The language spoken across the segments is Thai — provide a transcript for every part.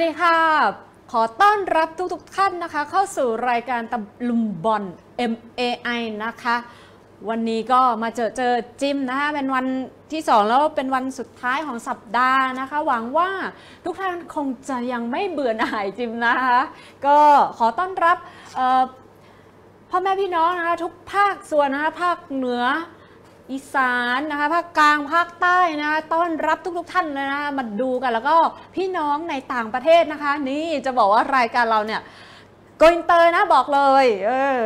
สวัสดีค่ะ ขอต้อนรับทุกๆท่านนะคะ เข้าสู่รายการตะลุมบอล MAI นะคะ วันนี้ก็มาเจอเจอจิมนะคะ เป็นวันที่ 2 แล้วเป็นวันสุดท้ายของสัปดาห์นะคะ หวังว่าทุกท่านคงจะยังไม่เบื่อหน่ายจิมนะคะ ก็ขอต้อนรับพ่อแม่พี่น้องนะคะทุกภาคส่วนนะคะภาคเหนือ อีสานนะคะภาคกลางภาคใต้นะคะต้อนรับทุกๆท่านเลยนะคะมาดูกันแล้วก็พี่น้องในต่างประเทศนะคะ นี่จะบอกว่ารายการเราเนี่ยโกอินเตอร์นะบอกเลยเออ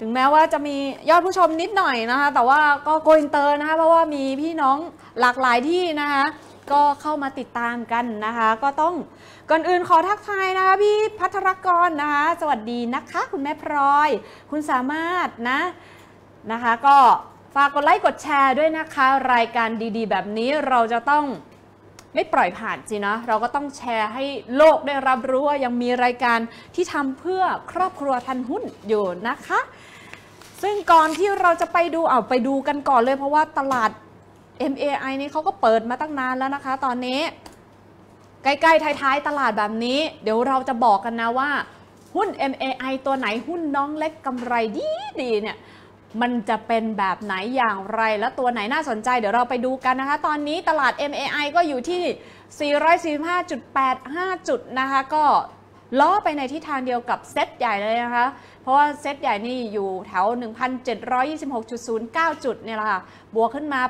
ถึงแม้ว่าจะมียอดผู้ชมนิดหน่อยนะคะ แต่ว่าก็โกอินเตอร์นะคะเพราะว่ามีพี่น้องหลากหลายที่นะคะก็เข้ามาติดตามกันนะคะ ก็ต้องก่อนอื่นขอทักทายนะคะพี่พัทรกรนะคะ สวัสดีนะคะ คุณแม่พลอย คุณสามารถนะนะคะ ก็ ฝากกดไลค์กดแชร์ด้วยนะคะ รายการดีๆ แบบนี้เราจะต้องไม่ปล่อยผ่านสินะ เราก็ต้องแชร์ให้โลกได้รับรู้ว่ายังมีรายการที่ทำเพื่อครอบครัวทันหุ้นอยู่นะคะ ซึ่งก่อนที่เราจะไปดูเอาไปดูกันก่อนเลยเพราะว่าตลาด MAI นี่เขาก็เปิดมาตั้งนานแล้วนะคะ ตอนนี้ ใกล้ๆท้ายๆตลาดแบบนี้ เดี๋ยวเราจะบอกกันนะว่า หุ้น MAI ตัวไหนหุ้นน้องเล็กกำไรดีดีเนี่ย มันจะเป็นแบบไหนอย่างไรและตัวไหนน่าสนใจ เดี๋ยวเราไปดูกันนะคะ ตอนนี้ตลาด MAI ก็อยู่ที่ 445.85 จุดนะคะ ก็ล้อไปในทิศทางเดียวกับเซตใหญ่เลยนะคะ เพราะว่าเซตใหญ่นี่อยู่แถว 1,726.09 จุดเนี่ยแหละค่ะ บวกขึ้นมา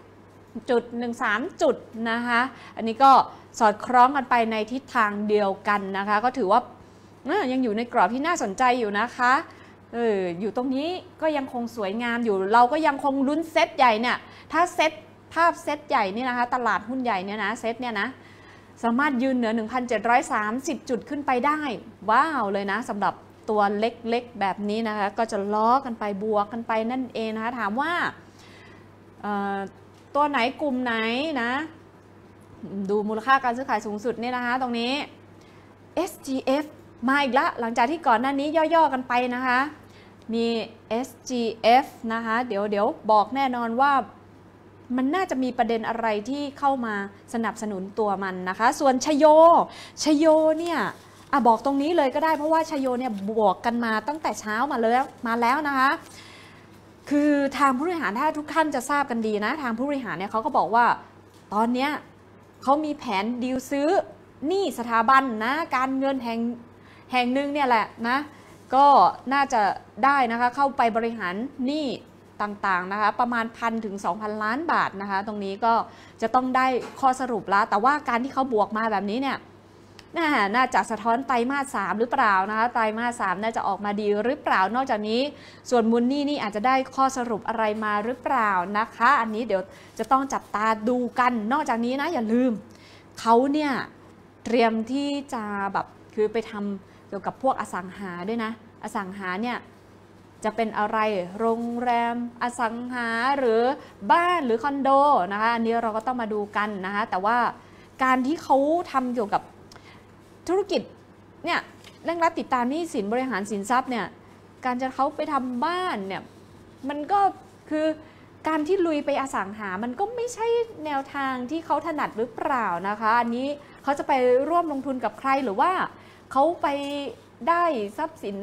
8จุด13จุดนะคะ อันนี้ก็สอดคล้องกันไปในทิศทางเดียวกันนะคะ ก็ถือว่ายังอยู่ในกรอบที่น่าสนใจอยู่นะคะ เอออยู่ตรงนี้ก็ยังคงสวยงามอยู่ เราก็ยังคงลุ้นเซตใหญ่เนี่ย ถ้าเซตภาพเซตใหญ่นี่นะคะ ตลาดหุ้นใหญ่เนี่ยนะเซตเนี่ยนะสามารถยืนเหนือ 1,730 จุดขึ้นไปได้ ว้าวเลยนะสำหรับตัวเล็กๆ แบบนี้นะคะ ก็จะล้อกันไปบวกกันไปนั่นเองนะคะ ถามว่าตัวไหนกลุ่มไหนนะ ดูมูลค่าการซื้อขายสูงสุดเนี่ยนะคะ ตรงนี้ SGF มาอีกละหลังจากที่ก่อนหน้านี้ย่อ ๆ กันไปนะคะ มี SGF นะคะ เดี๋ยวเดี๋ยวบอกแน่นอนว่ามันน่าจะมีประเด็นอะไรที่เข้ามาสนับสนุนตัวมันนะคะ ส่วนชโย ชโยเนี่ยอะบอกตรงนี้เลยก็ได้เพราะว่าชโยเนี่ยบวกกันมาตั้งแต่เช้ามาเลยมาแล้วนะคะ คือทางผู้บริหารถ้าทุกท่านจะทราบกันดีนะ ทางผู้บริหารเนี่ยเขาก็บอกว่าตอนเนี้ยเขามีแผนดีลซื้อหนี้สถาบันนะการเงินแห่งแห่งหนึ่งเนี่ยแหละนะ ก็น่าจะได้นะคะเข้าไปบริหารหนี้ต่างๆนะคะประมาณพันถึง 2,000 ล้านบาทนะคะตรงนี้ก็จะต้องได้ข้อสรุปแล้ว แต่ว่าการที่เขาบวกมาแบบนี้เนี่ยน่าน่าจะสะท้อนไตรมาสสามหรือเปล่านะคะไตรมาสสามน่าจะออกมาดีหรือเปล่านอกจากนี้ ส่วนมูลนี่นี่อาจจะได้ข้อสรุปอะไรมาหรือเปล่านะคะ อันนี้เดี๋ยวจะต้องจับตาดูกันนอกจากนี้นะอย่าลืมเขาเนี่ยเตรียมที่จะแบบคือไปทำ กี่ยวกับพวกอสังหาด้วยนะ อสังหาเนี่ยจะเป็นอะไรโรงแรมอสังหาหรือบ้านหรือคอนโดนะคะอันนี้เราก็ต้องมาดูกันนะคะแต่ว่าการที่เขาทำเกี่ยวกับธุรกิจเนี่ยเร่งรัดติดตามหนี้สินบริหารสินทรัพย์เนี่ยการจะเขาไปทำบ้านเนี่ยมันก็คือการที่ลุยไปอสังหา มันก็ไม่ใช่แนวทางที่เขาถนัดหรือเปล่านะคะ อันนี้เขาจะไปร่วมลงทุนกับใครหรือว่า เขาไปได้ทรัพย์สิน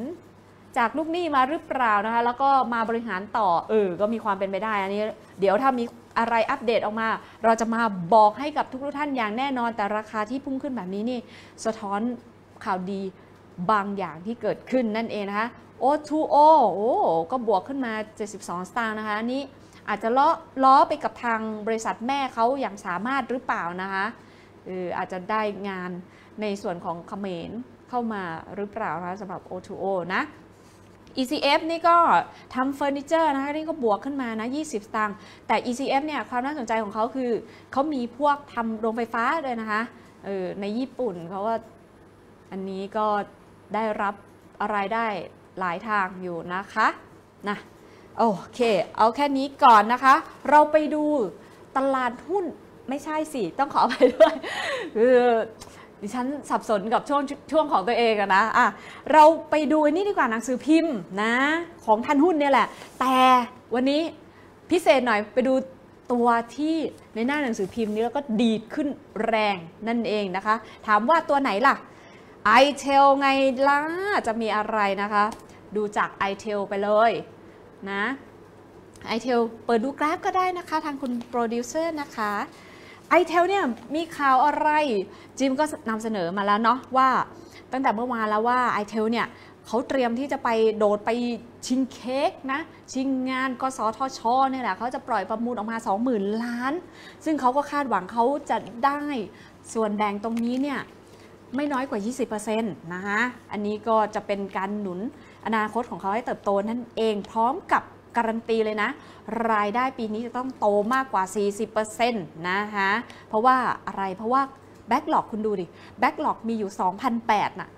จากลูกหนี้มาหรือเปล่านะคะ แล้วก็มาบริหารต่อเออก็มีความเป็นไปได้อันนี้ เดี๋ยวถ้ามีอะไรอัปเดตออกมา เราจะมาบอกให้กับทุกๆท่านอย่างแน่นอนแต่ราคาที่พุ่งขึ้นแบบนี้นี่ สะท้อนข่าวดีบางอย่างที่เกิดขึ้นนั่นเองนะคะ O2O โอ้ก็บวกขึ้นมา 72 สตางค์นะคะอันนี้อาจจะล้อล้อไปกับทางบริษัทแม่เขาอย่างสามารถหรือเปล่านะคะเอออาจจะได้งาน ในส่วนของเขมรเข้ามาหรือเปล่านะสำหรับ O2O นะ ECF นี่ก็ทำเฟอร์นิเจอร์นะคะนี่ก็บวกขึ้นมานะ 20 สตางค์แต่ ECF เนี่ยความน่าสนใจของเขาคือ เขามีพวกทำโรงไฟฟ้าด้วยนะคะเออในญี่ปุ่นเขาว่าอันนี้ก็ได้รับอะไรายได้หลายทางอยู่นะคะนะโอเค เอาแค่นี้ก่อนนะคะ เราไปดูตลาดหุ้นไม่ใช่สิ ต้องขอไปด้วยคือ ดิฉันสับสนกับช่วงช่วงของตัวเองอะนะอะเราไปดูอันนี้ดีกว่าหนังสือพิมพ์นะ ของทันหุ้นเนี่ยแหละ แต่วันนี้พิเศษหน่อยไปดูตตัวที่ในหน้าหนังสือพิมพ์นี้แล้วก็ดีดขึ้นแรงนั่นเองนะคะ ถามว่าตัวไหนล่ะ i t e l ไงล่ะ จะมีอะไรนะคะ ดูจาก i t e l ไปเลยนะ i t e l เปิดดูกราฟก็ได้นะคะ ทางคุณโปรดิวเซอร์นะคะ i t e l เนี่ยมีข่าวอะไร จิมก็นำเสนอมาแล้วเนาะว่า ตั้งแต่เมื่อวานแล้วว่า i t e l เนี่ยเขาเตรียมที่จะไปโดดไปชิงเค้กนะ ชิงงานกสทชเนี่ยแหละเขาจะปล่อยประมูลออกมา 20,000 ล้าน ซึ่งเขาก็คาดหวังเขาจะได้ส่วนแบ่งตรงนี้เนี่ยไม่น้อยกว่า 20%นะคะอันนี้ก็จะเป็นการหนุนอนาคตของเขาให้เติบโตนั่นเองพร้อมกับ การันตีเลยนะ รายได้ปีนี้จะต้องโตมากกว่า 40%นะคะเพราะว่าอะไรเพราะว่าbacklog คุณดูดิ backlog มีอยู่ 2,008น่ะ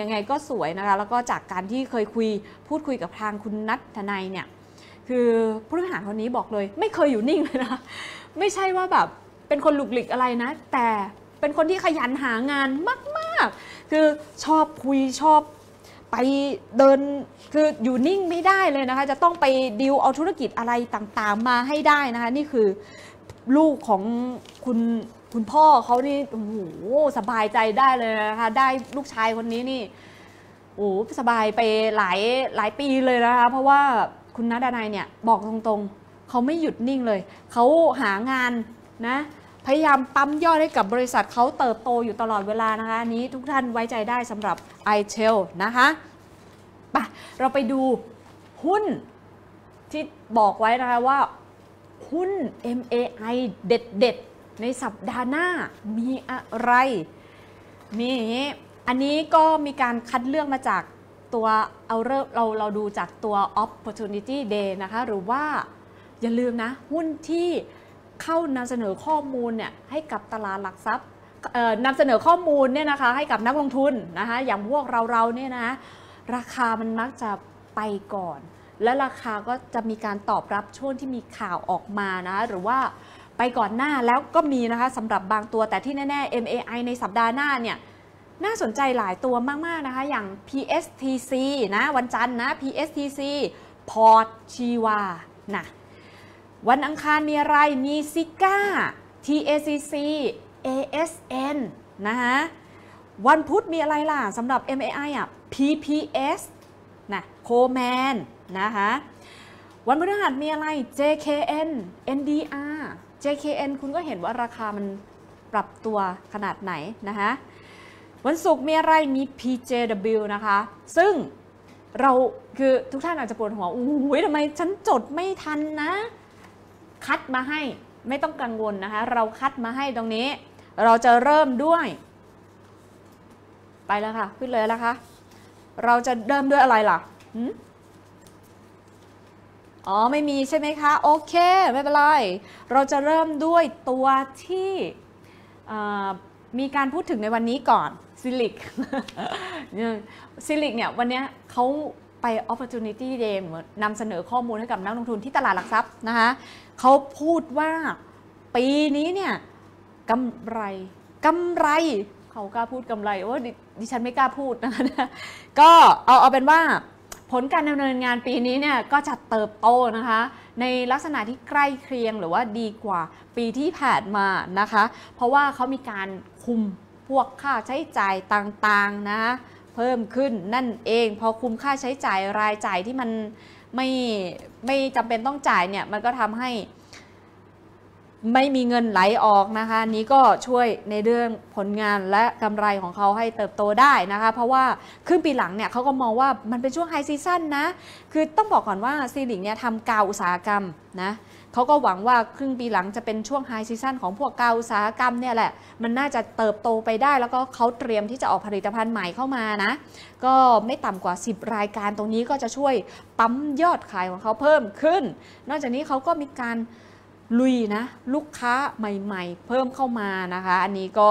ยังไงก็สวยนะคะ แล้วก็จากการที่เคยคุยพูดคุยกับทางคุณนัททนายเนี่ย คือผู้บริหารคนนี้บอกเลย ไม่เคยอยู่นิ่งเลยนะ ไม่ใช่ว่าแบบเป็นคนหลุกหลิกอะไรนะ แต่เป็นคนที่ขยันหางานมาก ๆ คือชอบคุยชอบ ไปเดินคืออยู่นิ่งไม่ได้เลยนะคะ จะต้องไปดิวเอาธุรกิจอะไรต่างๆ มาให้ได้นะคะ นี่คือลูกของคุณคุณพ่อเขานี่โอ้โหสบายใจได้เลยนะคะ ได้ลูกชายคนนี้นี่โอ้สบายไปหลายหลายปีเลยนะคะ เพราะว่าคุณนัดานายเนี่ยบอกตรงๆเขาไม่หยุดนิ่งเลย เขาหางานนะ พยายามปั๊มยอดให้กับบริษัทเขาเติบโตอยู่ตลอดเวลานะคะ นี้ทุกท่านไว้ใจได้สำหรับ i t e l นะคะปะเราไปดูหุ้นที่บอกไว้นะคะว่าหุ้น MAI เด็ดๆ ในสัปดาห์หน้ามีอะไรมีอันนี้ก็มีการคัดเลือกมาจากตัวเอาเริ่มเราเราดูจากตัว opportunity day นะคะ หรือว่าอย่าลืมนะ หุ้นที่ เข้านำเสนอข้อมูลเนี่ยให้กับตลาดหลักทรัพย์นำเสนอข้อมูลเนี่ยนะคะให้กับนักลงทุนนะคะอย่างพวกเราเราเนี่ยนะราคามันมักจะไปก่อน และราคาก็จะมีการตอบรับช่วงที่มีข่าวออกมานะหรือว่าไปก่อนหน้าแล้วก็มีนะคะสำหรับบางตัวแต่ที่แน่ๆ MAI ในสัปดาห์หน้าเนี่ยน่าสนใจหลายตัวมากๆนะคะอย่าง PSTC นะวันจันทร์นะ PSTC พอร์ตชีวานะ วันอังคารมีอะไร มีซิก้า TACC ASN นะคะวันพุธมีอะไรล่ะสำหรับ MAI อะ PPS นะโคแมนนะคะวันพฤหัสมีอะไร JKN NDR JKN คุณก็เห็นว่าราคามันปรับตัวขนาดไหนนะคะวันศุกร์มีอะไรมี PJW นะคะ ซึ่งเราคือทุกท่านอาจจะปวดหัว อุ้ยทำไมฉันจดไม่ทันนะ คัดมาให้ไม่ต้องกังวลนะคะ เราคัดมาให้ตรงนี้ เราจะเริ่มด้วย ไปแล้วค่ะขึ้นเลยแล้วคะเราจะเริ่มด้วยอะไรล่ะอ๋อไม่มีใช่ไหมคะ โอเค ไม่เป็นไร เราจะเริ่มด้วยตัวที่มีการพูดถึงในวันนี้ก่อน SELIC SELIC เนี่ยวันนี้เขา ไป Opportunity Day นำเสนอข้อมูลให้กับนักลงทุนที่ตลาดหลักทรัพย์นะคะเขาพูดว่าปีนี้เนี่ยกำไรกำไรเขากล้าพูดกำไรว่าดิฉันไม่กล้าพูดนะคะก็เอาเอาเป็นว่าผลการดำเนินงานปีนี้เนี่ยก็จะเติบโตนะคะ ในลักษณะที่ใกล้เคียงหรือว่าดีกว่าปีที่ผ่านมานะคะ เพราะว่าเขามีการคุมพวกค่าใช้จ่ายต่างๆนะ เพิ่มขึ้นนั่นเอง พอคุมค่าใช้จ่ายรายจ่ายที่มันไม่ไม่จำเป็นต้องจ่ายเนี่ยมันก็ทำให้ ไม่มีเงินไหลออกนะคะนี้ก็ช่วยในเรื่องผลงานและกำไรของเขาให้เติบโตได้นะคะ เพราะว่าครึ่งปีหลังเนี่ยเขาก็มองว่ามันเป็นช่วงไฮซีซั่นนะ คือต้องบอกก่อนว่าซีลิงเนี่ยทำกาวอุตสาหกรรมนะเขาก็หวังว่าครึ่งปีหลังจะเป็นช่วงไฮซีซั่นของพวกกาวอุตสาหกรรมเนี่ยแหละ มันน่าจะเติบโตไปได้ แล้วก็เขาเตรียมที่จะออกผลิตภัณฑ์ใหม่เข้ามานะ ก็ไม่ต่ำกว่า 10 รายการตรงนี้ก็จะช่วยปั๊มยอดขายของเขาเพิ่มขึ้น นอกจากนี้เขาก็มีการ ลุยนะลูกค้าใหม่ ๆ เพิ่มเข้ามานะคะ อันนี้ก็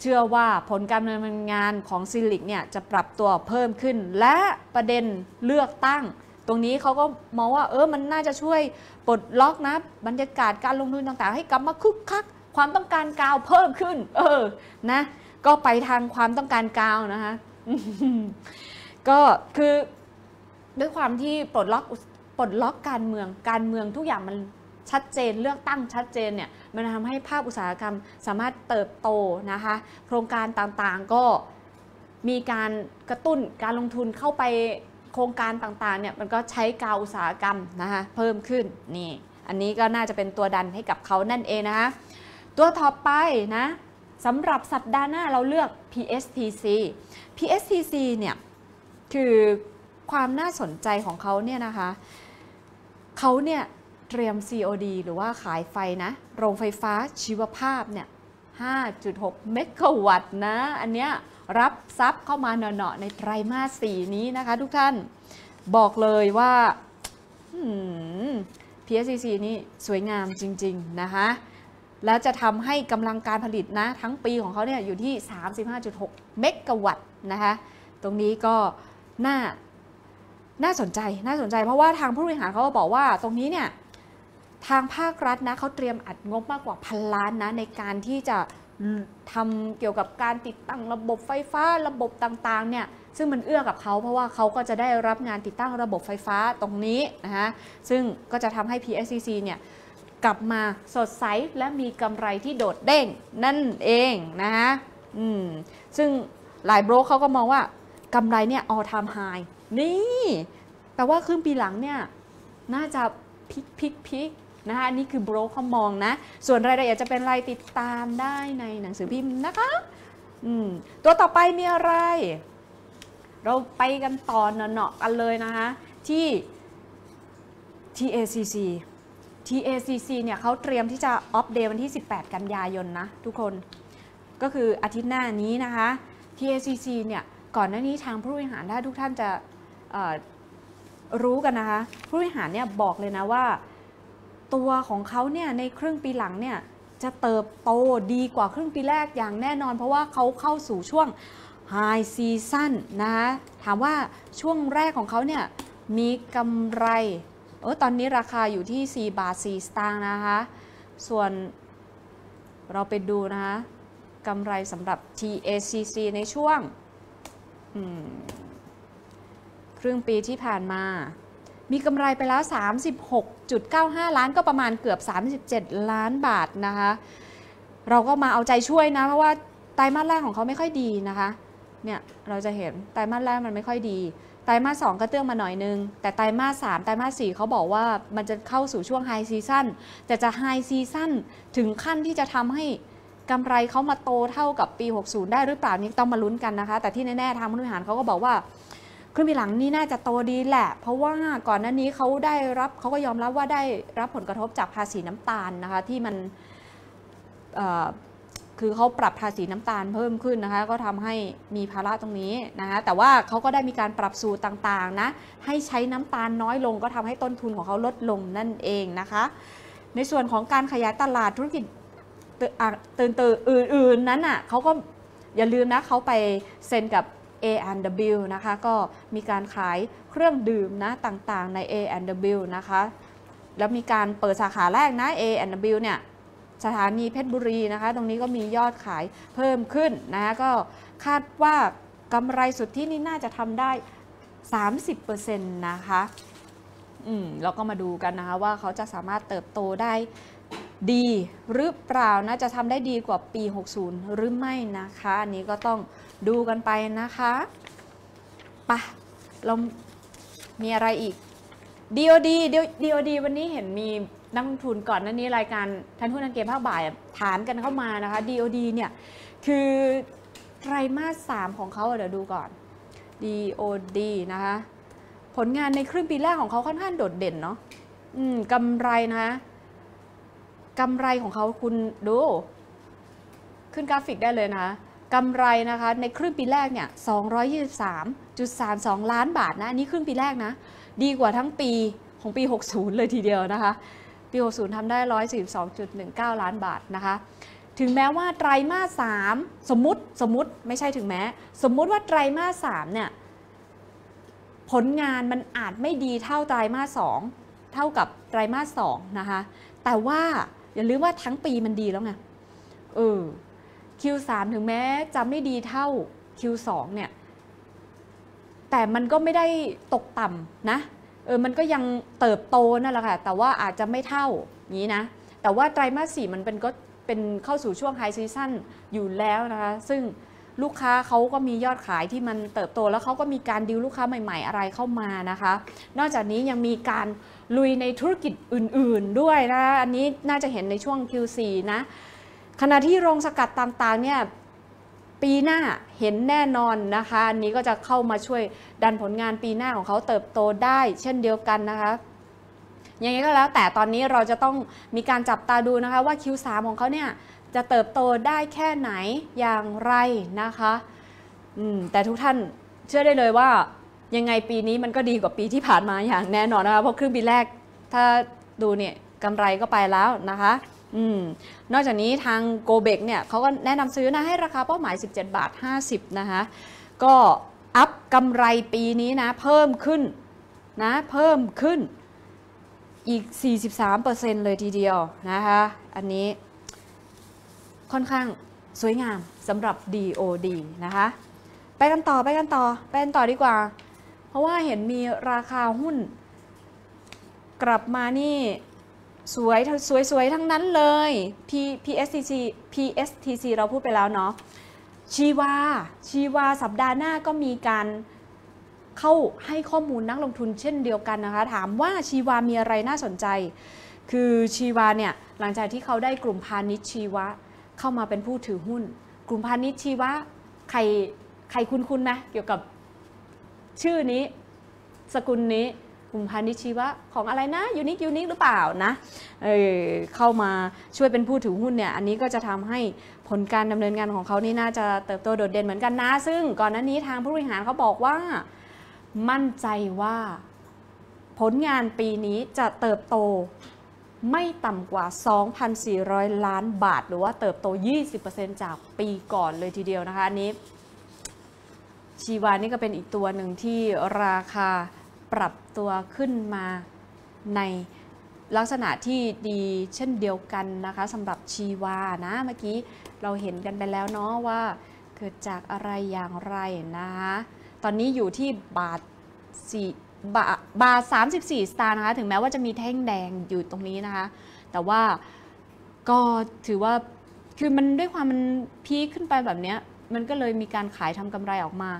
เชื่อว่าผลการดำเนินงานของซิลิกเนี่ยจะปรับตัวเพิ่มขึ้น และประเด็นเลือกตั้ง ตรงนี้เขาก็มองว่าเออมันน่าจะช่วยปลดล็อกนะบรรยากาศการลงทุนต่างๆ ให้กลับมาคึกคัก ความต้องการกาวเพิ่มขึ้น เออนะก็ไปทางความต้องการกาวนะคะก็คือด้วยความที่ปลดล็อก ปลดล็อกการเมืองการเมืองทุกอย่างมันชัดเจนเลือกตั้งชัดเจนเนี่ยมันทำให้ภาคอุตสาหกรรมสามารถเติบโตนะคะ โครงการต่างๆก็มีการกระตุ้นการลงทุนเข้าไปโครงการต่างๆเนี่ยมันก็ใช้กาวอุตสาหกรรมนะคะเพิ่มขึ้นนี่อันนี้ก็น่าจะเป็นตัวดันให้กับเขานั่นเองนะคะตัวต่อไปนะสำหรับสัปดาห์หน้าเราเลือก PSTC PSTC เนี่ยคือความน่าสนใจของเขาเนี่ยนะคะ เขาเนี่ยเตรียม COD หรือว่าขายไฟนะ โรงไฟฟ้าชีวภาพเนี่ย 5.6 เมกะวัตต์นะ อันเนี้ยรับซับเข้ามาเนาะๆในไตรมาส 4 นี้นะคะทุกท่าน บอกเลยว่า PSCC นี่สวยงามจริง ๆ นะคะแล้วจะทำให้กำลังการผลิตนะ ทั้งปีของเขาเนี่ยอยู่ที่ 35.6 เมกะวัตต์นะคะ ตรงนี้ก็น่า น่าสนใจน่าสนใจเพราะว่าทางผู้บริหารเขาก็บอกว่าตรงนี้เนี่ยทางภาครัฐนะเขาเตรียมอัดงบมากกว่าพันล้านนะในการที่จะทำเกี่ยวกับการติดตั้งระบบไฟฟ้าระบบต่างๆเนี่ยซึ่งมันเอื้อกับเขาเพราะว่าเขาก็จะได้รับงานติดตั้งระบบไฟฟ้าตรงนี้นะคะซึ่งก็จะทำให้ PSTC เนี่ยกลับมาสดใสและมีกำไรที่โดดเด้งนั่นเองนะคะอืมซึ่งหลายโบรกเขาก็มองว่ากำไรเนี่ย all time high นี่แปลว่าครึ่งปีหลังเนี่ยน่าจะ peak peak peakนะคะอันนี้คือโบรกเขามองนะ ส่วนรายละเอียดจะเป็นรายติดตามได้ในหนังสือพิมพ์นะคะอืมตัวต่อไปมีอะไร เราไปกันต่อเนาะกันเลยนะคะ ที่ TACC TACC เนี่ยเขาเตรียมที่จะอัปเดตวันที่ 18 กันยายนนะทุกคนก็คืออาทิตย์หน้านี้นะคะ TACC เนี่ยก่อนหน้านี้ทางผู้บริหารถ้าทุกท่านจะ รู้กันนะคะ ผู้บริหารเนี่ยบอกเลยนะว่า ตัวของเขาเนี่ยในครึ่งปีหลังเนี่ยจะเติบโตดีกว่าครึ่งปีแรกอย่างแน่นอน เพราะว่าเขาเข้าสู่ช่วง High Season นะคะถามว่าช่วงแรกของเขาเนี่ยมีกำไรเออตอนนี้ราคาอยู่ที่ 4 บาท 4 สตางค์นะคะ ส่วนเราไปดูนะคะกำไรสำหรับ TACC ในช่วง ครึ่งปีที่ผ่านมา มีกำไรไปแล้ว 36.95 ล้านก็ประมาณเกือบ 37 ล้านบาทนะคะ เราก็มาเอาใจช่วยนะ เพราะว่าไตรมาสแรกของเขาไม่ค่อยดีนะคะ เนี่ยเราจะเห็นไตรมาสแรกมันไม่ค่อยดีไตรมาสสองก็เตื้องมาหน่อยนึง แต่ไตรมาสสามไตรมาสสี่เขาบอกว่ามันจะเข้าสู่ช่วงไฮซีซั่นแต่จะไฮซีซั่นถึงขั้นที่จะทำให้กำไรเขามาโตเท่ากับปี 60 ได้หรือเปล่านี่ต้องมาลุ้นกันนะคะ แต่ที่แน่ๆทางผู้บริหารเขาก็บอกว่า ครึ่งปีหลังนี่น่าจะโตดีแหละ เพราะว่าก่อนหน้านี้เขาได้รับเขาก็ยอมรับว่าได้รับผลกระทบจากภาษีน้ำตาลนะคะที่มันคือเขาปรับภาษีน้ำตาลเพิ่มขึ้นนะคะก็ทำให้มีภาระตรงนี้นะคะแต่ว่าเขาก็ได้มีการปรับสูตรต่างๆนะให้ใช้น้ำตาลน้อยลง ก็ทำให้ต้นทุนของเขาลดลงนั่นเองนะคะ ในส่วนของการขยายตลาดธุรกิจตื่นตื่นอื่นๆนั้นอะเขาก็อย่าลืมนะเขาไปเซ็นกับ A&W นะคะก็มีการขายเครื่องดื่มนะต่างๆใน A&W นะคะแล้วมีการเปิดสาขาแรกนะ A&W เนี่ยสถานีเพชรบุรีนะคะตรงนี้ก็มียอดขายเพิ่มขึ้นนะคะก็คาดว่ากำไรสุดที่นี่น่าจะทำได้ 30%นะคะอืมเราก็มาดูกันนะคะว่าเขาจะสามารถเติบโตได้ดีหรือเปล่านะจะทำได้ดีกว่าปี 60 หรือไม่นะคะ อันนี้ก็ต้อง ดูกันไปนะคะปะเรามีอะไรอีก DOD DOD วันนี้เห็นมีนักลงทุนก่อนหน้านี้รายการท่านผู้นักเกมภาคบ่ายฐานกันเข้ามานะคะ DOD เนี่ยคือไตรมาส3ของเขาเดี๋ยวดูก่อน DOD นะคะ ผลงานในครึ่งปีแรกของเขาค่อนข้างโดดเด่นเนาะกำไรนะคะกำไรของเขาคุณดู ขึ้นกราฟิกได้เลยนะ กำไรนะคะในครึ่งปีแรกเนี่ย 223.32 ล้านบาทนะ อันนี้ครึ่งปีแรกนะ ดีกว่าทั้งปีของปี 60 เลยทีเดียวนะคะ ปี 60 ทำได้ 142.19 ล้านบาทนะคะ ถึงแม้ว่าไตรมาส 3 สมมติสมมติไม่ใช่ถึงแม้ สมมุติว่าไตรมาส 3 เนี่ย ผลงานมันอาจไม่ดีเท่าไตรมาส 2 เท่ากับไตรมาส 2 นะคะ แต่ว่าอย่าลืมว่าทั้งปีมันดีแล้วไง เออ Q3 ถึงแม้จะไม่ดีเท่า Q2 เนี่ย แต่มันก็ไม่ได้ตกต่ำนะ เออ มันก็ยังเติบโตนั่นแหละค่ะ แต่ว่าอาจจะไม่เท่านี้นะ แต่ว่าไตรมาสสี่มันเป็นก็เป็นเข้าสู่ช่วงไฮซีซั่นอยู่แล้วนะคะ ซึ่งลูกค้าเขาก็มียอดขายที่มันเติบโตแล้วเขาก็มีการดิวลูกค้าใหม่ ๆ อะไรเข้ามานะคะ นอกจากนี้ยังมีการลุยในธุรกิจอื่นๆด้วยนะ อันนี้น่าจะเห็นในช่วง Q4 นะ ขณะที่โรงสกัดต่างๆเนี่ยปีหน้าเห็นแน่นอนนะคะอันนี้ก็จะเข้ามาช่วยดันผลงานปีหน้าของเขาเติบโตได้ เช่นเดียวกันนะคะยังไงก็แล้วแต่ตอนนี้เราจะต้องมีการจับตาดูนะคะว่า Q3 ของเขาเนี่ยจะเติบโตได้แค่ไหนอย่างไรนะคะแต่ทุกท่านเชื่อได้เลยว่ายังไงปีนี้มันก็ดีกว่าปีที่ผ่านมาอย่างแน่นอนนะคะเพราะครึ่งปีแรกถ้าดูเนี่ยกำไรก็ไปแล้วนะคะ อนอกจากนี้ทางโกเบกเนี่ยเขาก็แนะนำซื้อนะให้ราคาเป้าหมาย 17 บาท 50 นะคะ ก็อัพกำไรปีนี้นะ เพิ่มขึ้นนะเพิ่มขึ้นอีก 43%เลยทีเดียวนะคะ อันนี้ค่อนข้างสวยงามสำหรับ DOD นะคะ ไปกันต่อไปกันต่อไปกันต่อดีกว่า เพราะว่าเห็นมีราคาหุ้น กลับมานี่ สวยสวยสวยทั้งนั้นเลย P PSTC PSTC เราพูดไปแล้วเนาะชีวาชีวาสัปดาห์หน้าก็มีการเข้าให้ข้อมูลนักลงทุนเช่นเดียวกันนะคะ ถามว่าชีวามีอะไรน่าสนใจ คือชีวาเนี่ยหลังจากที่เขาได้กลุ่มพาณิชย์ชีวะเข้ามาเป็นผู้ถือหุ้น กลุ่มพาณิชย์ชีวะใครใครคุ้นคุ้นไหมเกี่ยวกับชื่อนี้ สกุลนี้ กลุ่มพาณิชย์ชีวะของอะไรนะยูนิคยูนิคหรือเปล่านะเออเข้ามาช่วยเป็นผู้ถือหุ้นเนี่ยอันนี้ก็จะทำให้ผลการดำเนินงานของเขานี่น่าจะเติบโตโดดเด่นเหมือนกันนะ ซึ่งก่อนหน้านี้ทางผู้บริหารเขาบอกว่ามั่นใจว่าผลงานปีนี้จะเติบโตไม่ต่ำกว่า 2,400 ล้านบาท หรือว่าเติบโต 20%จากปีก่อนเลยทีเดียวนะคะ อันนี้ชีวานี่ก็เป็นอีกตัวหนึ่งที่ราคาปรับ ตัวขึ้นมาในลักษณะที่ดีเช่นเดียวกันนะคะสำหรับชีวานะเมื่อกี้เราเห็นกันไปแล้วเนาะว่าเกิดจากอะไรอย่างไรนะคะตอนนี้อยู่ที่บาทสี่บาทบาท34สตางค์นะคะถึงแม้ว่าจะมีแท่งแดงอยู่ตรงนี้นะคะ แต่ว่าก็ถือว่าคือมันด้วยความมันพีคขึ้นไปแบบเนี้ยมันก็เลยมีการขายทำกำไรออกมา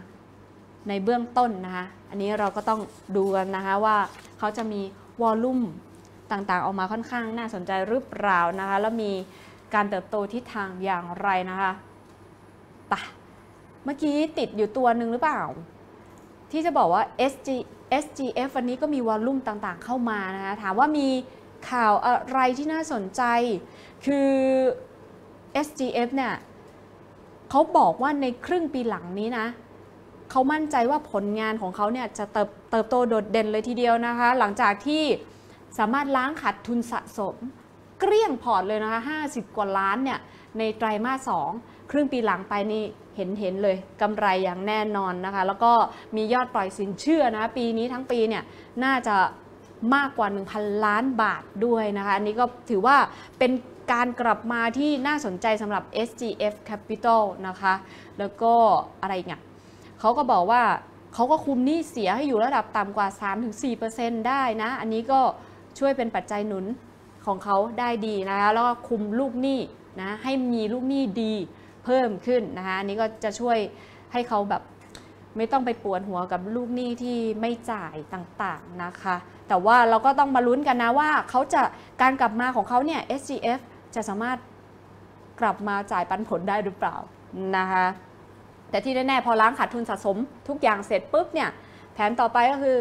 ในเบื้องต้นนะคะ อันนี้เราก็ต้องดูกันนะคะว่าเขาจะมีวอลลุ่มต่างๆ ออกมาค่อนข้างน่าสนใจหรือเปล่านะคะ แล้วมีการเติบโตทิศทางอย่างไรนะคะปะเมื่อกี้ติดอยู่ตัวหนึ่งหรือเปล่า ที่จะบอกว่า SG SGF วันนี้ก็มีวอลลุ่มต่างๆ เข้ามานะคะ ถามว่ามีข่าวอะไรที่น่าสนใจ คือ SGF เนี่ยเขาบอกว่าในครึ่งปีหลังนี้นะ เขามั่นใจว่าผลงานของเขาเนี่ยจะเติบเติบโตโดดเด่นเลยทีเดียวนะคะ หลังจากที่สามารถล้างขาดทุนสะสม เกลี้ยงพอร์ตเลยนะคะ 50 กว่าล้านเนี่ยในไตรมาส 2 ครึ่งปีหลังไปนี่เห็นเห็นเลยกำไรอย่างแน่นอนนะคะ แล้วก็มียอดปล่อยสินเชื่อนะ ปีนี้ทั้งปีเนี่ยน่าจะมากกว่า 1,000 ล้านบาทด้วยนะคะ อันนี้ก็ถือว่าเป็นการกลับมาที่น่าสนใจสำหรับ SGF Capital นะคะ แล้วก็อะไรเงี้ย เขาก็บอกว่าเขาก็คุมหนี้เสียให้อยู่ระดับต่ำกว่า 3-4%ได้นะ อันนี้ก็ช่วยเป็นปัจจัยหนุนของเขาได้ดีนะคะแล้วก็คุมลูกหนี้นะให้มีลูกหนี้ดีเพิ่มขึ้นนะคะอันนี้ก็จะช่วยให้เขาแบบไม่ต้องไปปวดหัวกับลูกหนี้ที่ไม่จ่ายต่างๆนะคะ แต่ว่าเราก็ต้องมาลุ้นกันนะว่าเขาจะการกลับมาของเขาเนี่ย SGF จะสามารถกลับมาจ่ายปันผลได้หรือเปล่านะคะ แต่ที่แน่ๆพอล้างขาดทุนสะสมทุกอย่างเสร็จปุ๊บเนี่ยแผนต่อไปก็คือ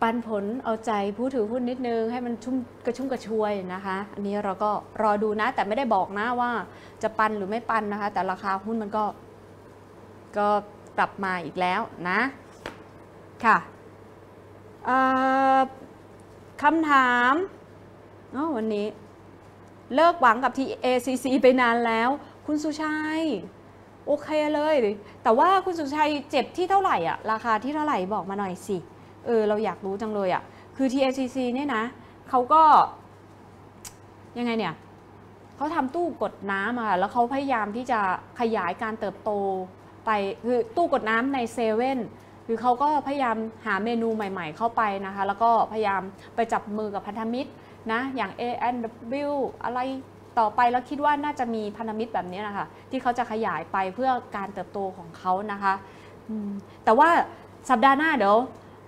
ปันผลเอาใจผู้ถือหุ้นนิดนึง ให้มันชุ่มกระชุ่มกระชวยนะคะ อันนี้เราก็รอดูนะ แต่ไม่ได้บอกนะว่าจะปันหรือไม่ปันนะคะ แต่ราคาหุ้นมันก็ ก็กลับมาอีกแล้วนะ ค่ะคำถามวันนี้ เลิกหวังกับ TACC ไปนานแล้ว คุณสุชัย โอเคเลย แต่ว่าคุณสุชัยเจ็บที่เท่าไหร่อะ ราคาที่เท่าไหร่บอกมาหน่อยสิ เออ เราอยากรู้จังเลยอะ คือ TACC เนี่ยนะ เขาก็ ยังไงเนี่ย เขาทำตู้กดน้ำอะแล้วเขาพยายามที่จะขยายการเติบโตไป คือตู้กดน้ำในเซเว่นคือเขาก็พยายามหาเมนูใหม่ ๆ เข้าไปนะคะ แล้วก็พยายามไปจับมือกับพันธมิตรนะ อย่าง A&W อะไร ต่อไปแล้วคิดว่าน่าจะมีพันธมิตรแบบนี้นะคะที่เขาจะขยายไปเพื่อการเติบโตของเขานะคะแต่ว่าสัปดาห์หน้าเดี๋ยว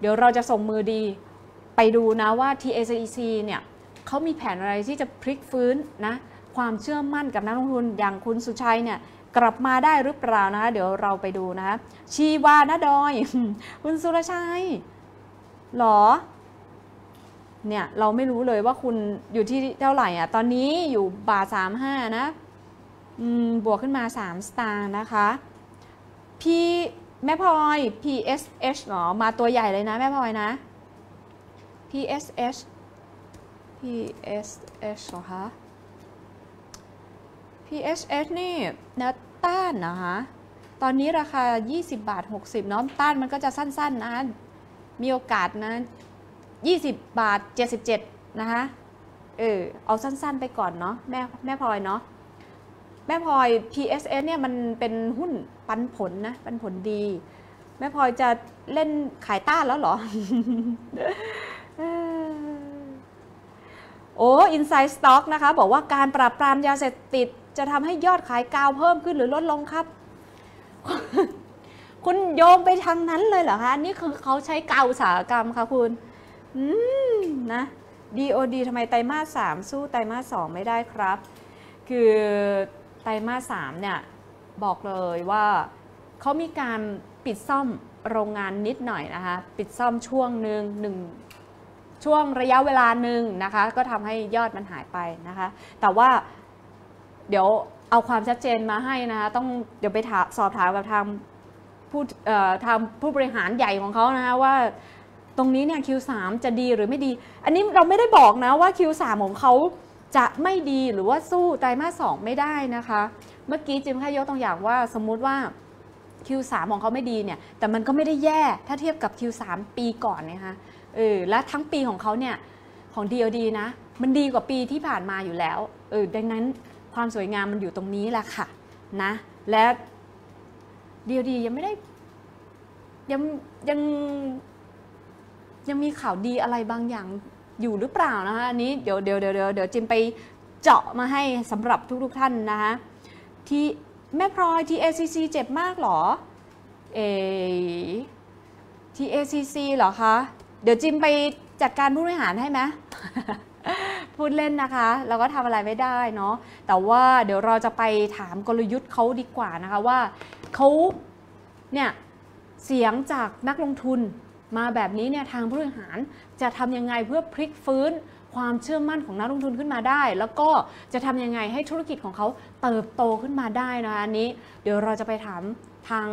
เดี๋ยวเราจะส่งมือดีไปดูนะว่า TACEC เนี่ยเขามีแผนอะไรที่จะพลิกฟื้นนะความเชื่อมั่นกับนักลงทุนอย่างคุณสุชัยเนี่ยกลับมาได้หรือเปล่านะคะ เดี๋ยวเราไปดูนะคะชีวานะดอย คุณสุรชัยหรอ เนี่ยเราไม่รู้เลยว่าคุณอยู่ที่เท่าไหร่อะตอนนี้อยู่บาทสามห้านะบวกขึ้นมา 3 สตางค์นะคะ พี่แม่พลอย PSH หรอ มาตัวใหญ่เลยนะแม่พลอยนะ PSH PSH เหรอคะ PSH นี่นะต้านนะคะ ตอนนี้ราคา 20 บาท 60เนาะต้านมันก็จะสั้นๆนะ มีโอกาสนะ 20 บาท 77 นะคะเออเอาสั้นๆไปก่อนเนาะแม่แม่พลอยเนาะแม่พลอย PSS เนี่ยมันเป็นหุ้นปันผลนะ ปันผลดี แม่พลอยจะเล่นขายต้านแล้วเหรอเออโอ้ Inside Stock นะคะ บอกว่าการปราบปรามยาเสพติด จะทำให้ยอดขายกาวเพิ่มขึ้นหรือลดลงครับ คุณโยงไปทางนั้นเลยเหรอคะนี่คือเขาใช้กาวอุตสาหกรรมค่ะคุณ อืมนะ DOD ทำไมไตรมาส3สู้ไตรมาส2ไม่ได้ครับ คือไตรมาส3เนี่ยบอกเลยว่าเขามีการปิดซ่อมโรงงานนิดหน่อยนะคะ ปิดซ่อมช่วงหนึ่งหนึ่งช่วงระยะเวลาหนึ่งนะคะ ก็ทำให้ยอดมันหายไปนะคะ แต่ว่าเดี๋ยวเอาความชัดเจนมาให้นะคะ ต้องเดี๋ยวไปสอบถามกับทางผู้ทางผู้บริหารใหญ่ของเขานะคะว่า ตรงนี้เนี่ย Q3 จะดีหรือไม่ดี อันนี้เราไม่ได้บอกนะว่า Q3 ของเขาจะไม่ดีหรือว่าสู้ไตรมาส2ไม่ได้นะคะ เมื่อกี้จิมแค่ยกตัวอย่างว่าสมมุติว่า Q3 ของเขาไม่ดีเนี่ย แต่มันก็ไม่ได้แย่ถ้าเทียบกับ Q3 ปีก่อนนะคะเออและทั้งปีของเขาเนี่ย ของ DOD นะ มันดีกว่าปีที่ผ่านมาอยู่แล้วเออดังนั้นความสวยงามมันอยู่ตรงนี้แหละค่ะนะ และ DOD ยังไม่ได้ยังยัง ยังมีข่าวดีอะไรบางอย่างอยู่หรือเปล่านะคะอันนี้เดี๋ยวเดี๋ยวเดี๋ยวเดี๋ยวเดี๋ยวจิมไปเจาะมาให้สำหรับทุกๆท่านนะคะที่แม่พลอย TACC เจ็บมากเหรอเอ TACC เหรอคะ เดี๋ยวจิมไปจัดการผู้บริหารให้ไหมพูดเล่นนะคะ เราก็ทำอะไรไม่ได้เนาะแต่ว่าเดี๋ยวเราจะไปถามกลยุทธ์เขาดีกว่านะคะว่าเขาเนี่ยเสียงจากนักลงทุน มาแบบนี้เนี่ยทางผู้บริหารจะทำยังไงเพื่อพลิกฟื้นความเชื่อมั่นของนักลงทุนขึ้นมาได้ แล้วก็จะทำยังไงให้ธุรกิจของเขาเติบโตขึ้นมาได้นะคะอันนี้ เดี๋ยวเราจะไปถามทาง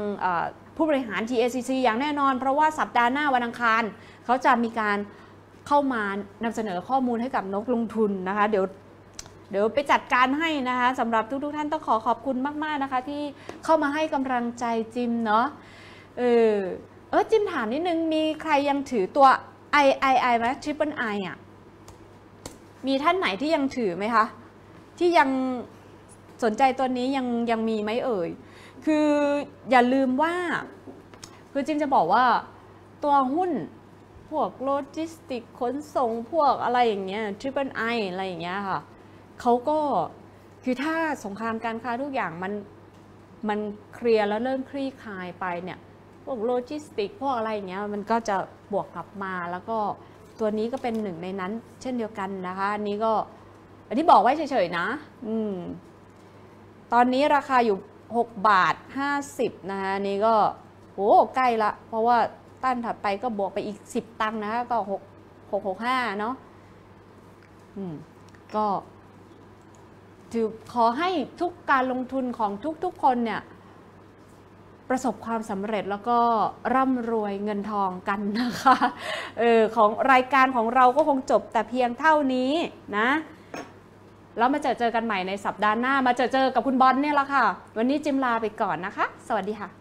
ผู้บริหาร TACC อย่างแน่นอน เพราะว่าสัปดาห์หน้าวันอังคาร เขาจะมีการเข้ามานำเสนอข้อมูลให้กับนกลงทุนนะคะ เดี๋ยวเดี๋ยวไปจัดการให้นะคะสำหรับทุกๆท่านต้องขอขอบคุณมาก ๆ นะคะ ที่เข้ามาให้กำลังใจจิมเนาะเออ เออจิมถามนิดนึง มีใครยังถือตัว I I I ไหม Triple I อะ มีท่านไหนที่ยังถือไหมคะ ที่ยังสนใจตัวนี้ยังยังมีไหมเอ่ย คืออย่าลืมว่า คือจิมจะบอกว่าตัวหุ้นพพวกโลจิสติกขนส่งพวกอะไรอย่างเงี้ย Triple I อะไรอย่างเงี้ยค่ะเขาก็คือถ้าสงครามการค้าทุกอย่างมันมันเคลียร์แล้วเริ่มคลี่คลายไปเนี่ย วกโลจิสติกพวกอะไรอย่างเงี้ยมันก็จะบวกกลับมาแล้วก็ตัวนี้ก็เป็นหนึ่งในนั้น เช่นเดียวกันนะคะอันนี้ก็อันนี้บอกไว้เฉยๆนะ อืม ตอนนี้ราคาอยู่ 6 บาท 50 นะคะนนี้ก็โอ้ใกล้ละ เพราะว่าต้านถัดไปก็บวกไปอีก 10 ตังค์นะคะก็ 6 6 6 5 เนาะอืม ก็ถือขอให้ทุกการลงทุนของทุกๆคนเนี่ย ประสบความสำเร็จแล้วก็ร่ำรวยเงินทองกันนะคะเออของรายการของเราก็คงจบแต่เพียงเท่านี้นะ แล้วมาเจอเจอกันใหม่ในสัปดาห์หน้า มาเจอเจอกับคุณบอลเนี่ยละค่ะ วันนี้จิมลาไปก่อนนะคะ สวัสดีค่ะ